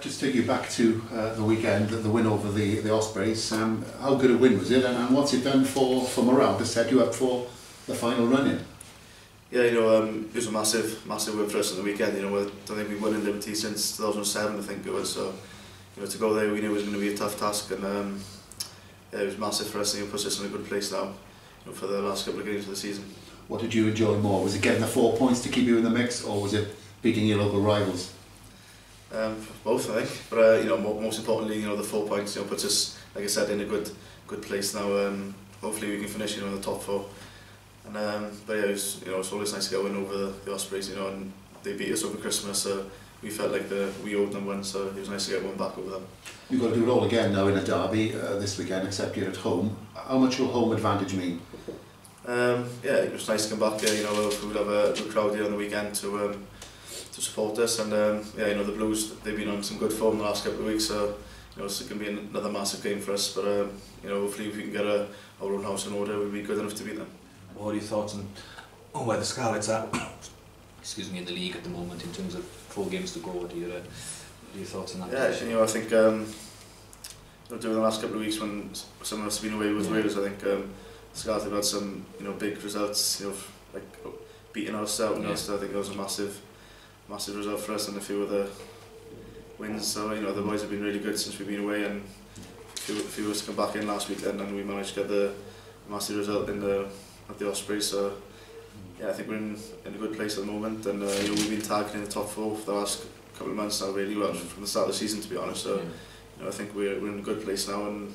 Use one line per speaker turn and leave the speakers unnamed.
Just take you back to uh, the weekend, the win over the, the Ospreys. Um, how good a win was it, and, and what's it done for, for morale to set you up for the final run-in?
Yeah, you know, um, it was a massive, massive win for us on the weekend. You know, I don't think we won in Liberty since 2007, I think it was. So, you know, to go there, we knew it was going to be a tough task, and um, yeah, it was massive for us, and it puts us in a good place now you know, for the last couple of games of the season.
What did you enjoy more? Was it getting the four points to keep you in the mix, or was it beating your local rivals?
um, for both, I think. But uh, you know, mo most importantly, you know, the four points, you know, puts us, like I said, in a good, good place now. Um, hopefully, we can finish, you know, in the top four. And um, but yeah, it was, you know, it's always nice to get a win over the, the Ospreys, you know, and they beat us over Christmas, so we felt like the, we owed them one, so it was nice to get one back over them.
You've got to do it all again now in a derby uh, this weekend, except you're at home. How much will home advantage mean?
Um, yeah, it was nice to come back here, uh, you know, we'll have a good crowd here on the weekend to um, to support us. And um, yeah, you know the Blues they've been on some good form the last couple of weeks, so you know it's going to be another massive game for us. But um, you know hopefully if we can get a, our own house in order, we'll be good enough to beat them.
What are your thoughts on, on where the Scarlets are? excuse me, in the league at the moment in terms of four games to go? What are your, uh, what are your thoughts on that?
Yeah, actually, you know I think. Um, you know, during the last couple of weeks when some of us have been away with yeah. Wales, I think um, scarlets have had some you know big results, you know, like beating ourselves. Yeah. so I think it was a massive massive result for us and a few other wins. So you know the boys have been really good since we've been away and a few, a few of us come back in last weekend and we managed to get the massive result in the at the Osprey. So yeah, I think we're in, in a good place at the moment and uh, you know, we've been targeting the top four for the last couple of months now really well from the start of the season to be honest. So you know, I think we're, we're in a good place now and